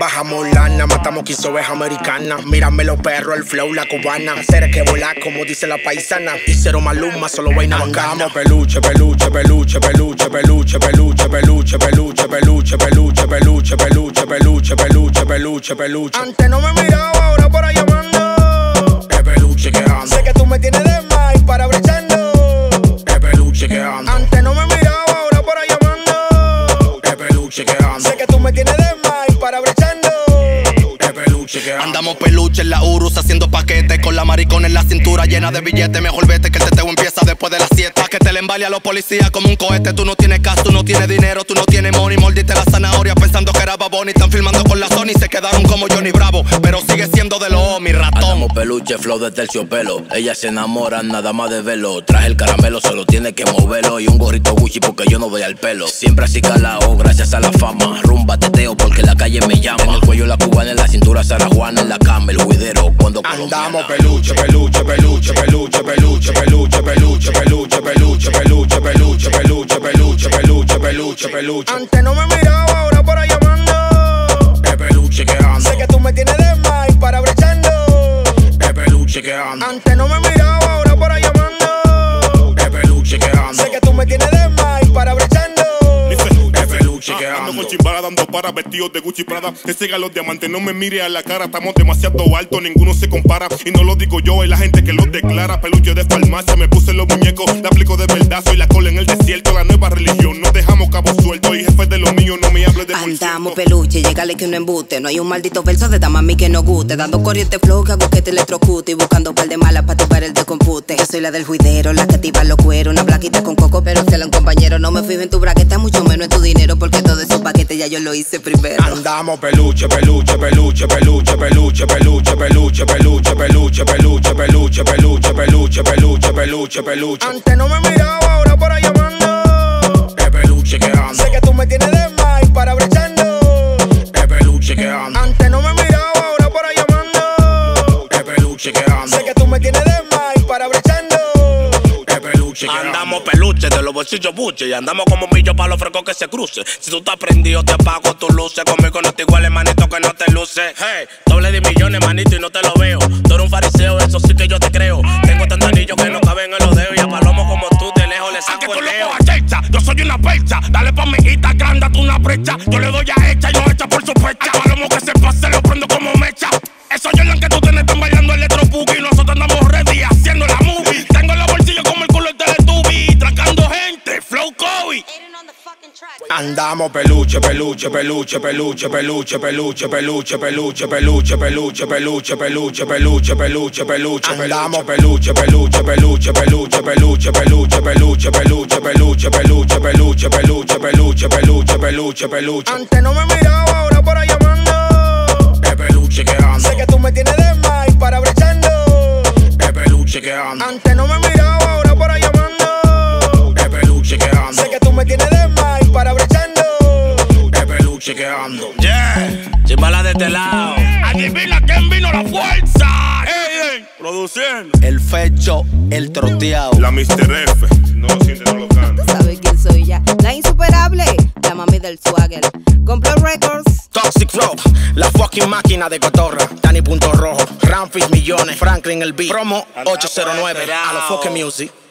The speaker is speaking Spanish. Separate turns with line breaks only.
Bajamos lana, matamos 15 ovejas americanas. Mírame los perros, el flow, la cubana. Hacer que volar, como dice la paisana. Y cero maluma, solo vaina bacana. peluche, peluche, peluche, peluche, peluche, peluche, peluche, peluche, peluche, peluche, peluche, peluche, peluche, peluche, peluche, peluche. Antes no me miraba, ahora por ahí llamando. Es peluche que anda. Sé que tú me tienes de
Andamos peluche en la Urus haciendo paquetes con la maricona en la cintura llena de billetes. Mejor vete que el teteo empieza después de las 7. Pa' que te le embale a los policías como un cohete. Tú no tienes cash, tú no tienes dinero, tú no tienes money. Mordiste la zanahoria pensando que era babón y están filmando con la Sony. Se quedaron como Johnny Bravo, pero sigue siendo de lo mi ratón.
Andamos peluche, flow de terciopelo. Ella se enamora nada más de verlo. Traje el caramelo, solo tiene que moverlo. Y un gorrito Gucci porque yo no doy al pelo. Siempre así calao, gracias a la fama. Rumba, teteo porque la calle me llama. Cuello la cubana, en la cintura Sara Juana, en la cama el juidero. Cuando
Andamos peluche, peluche, peluche, peluche, peluche, peluche, peluche, peluche, peluche, peluche, peluche, peluche, peluche, peluche, peluche, peluche. Antes no me miraba, ahora por ahí llamando. Es peluche que anda. Sé que tú me tienes de más y para brechando. Es peluche que anda. Antes no me miraba, ahora por ahí llamando. Es peluche que anda. Sé que tú me tienes de más y para brechando.
Ando con chimbala dando para vestidos de Gucci Prada. Que siga los diamantes, no me mire a la cara. Estamos demasiado alto, ninguno se compara. Y no lo digo yo, es la gente que lo declara. Peluche de farmacia, me puse los muñecos. La aplico de verdad, soy la cola en el desierto. La nueva religión, no dejamos cabos sueltos. Y jefe de los míos, no me hable de
Andamos peluche, llegale que no embute. No hay un maldito verso de mami que no guste. Dando corriente flow que hago que te electrocute. Y buscando par de malas para tirar el descompute. Yo soy la del juidero, la que activa los cueros. Una plaquita con coco, pero que un compañero. No me fijo en tu braqueta, mucho menos en tu dinero. Porque todo esos paquetes ya yo lo hice primero.
Andamos peluche, peluche, peluche, peluche, peluche, peluche, peluche, peluche, peluche, peluche, peluche, peluche, peluche, peluche, peluche, peluche. Antes no me miraba, ahora por ahí llamando. Es peluche que anda. Sé que tú me tienes de más y para brechando. Es peluche que anda. Antes no me miraba, ahora por ahí llamando. Es peluche que anda. Sé que tú me tienes de más y para brechando.
Andamos peluche de los bolsillos buche y andamos como millo para los frescos que se cruce. Si tú estás prendido, te apago tus luces. Conmigo no te iguales, manito, que no te luce. Hey, doble de millones, manito, y no te lo veo. Tú eres un fariseo, eso sí que yo te creo. Tengo tantos anillos que no caben en los dedos. Y a palomo como tú, de lejos le saco el
lo
leo.
hecha, yo soy una percha. Dale pa' mi hita, grande tú una brecha. Yo le doy a hecha y no echa por sospecha. A palomo que se pase, lo prendo como mecha. Esos Jordan que Andamos
peluche, peluche, peluche, peluche, peluche, peluche, peluche, peluche, peluche, peluche, peluche, peluche, peluche, peluche, peluche, Andamos peluche, peluche, peluche, peluche, peluche, peluche, peluche, peluche, peluche, peluche, peluche, peluche, peluche, peluche, peluche, peluche. Antes no me miraba, ahora por ahí llamando. Es peluche que anda. Sé que tú me tienes de más y para brechando. Es peluche que anda. Antes no me miraba, peluche que ando.
Yeah, chimbala de este lado.
Adivina quién vino la fuerza. Ey, ey, produciendo.
El fecho, el troteado.
La Mr. F. No lo siente, no lo canta.
¿Sabes quién soy ya? La insuperable, la mami del swagger. Compró records.
Toxic Flow, la fucking máquina de cotorra. Danny Punto Rojo, Ramfis Millones, Franklin el Beat. Promo 809, a los fucking music.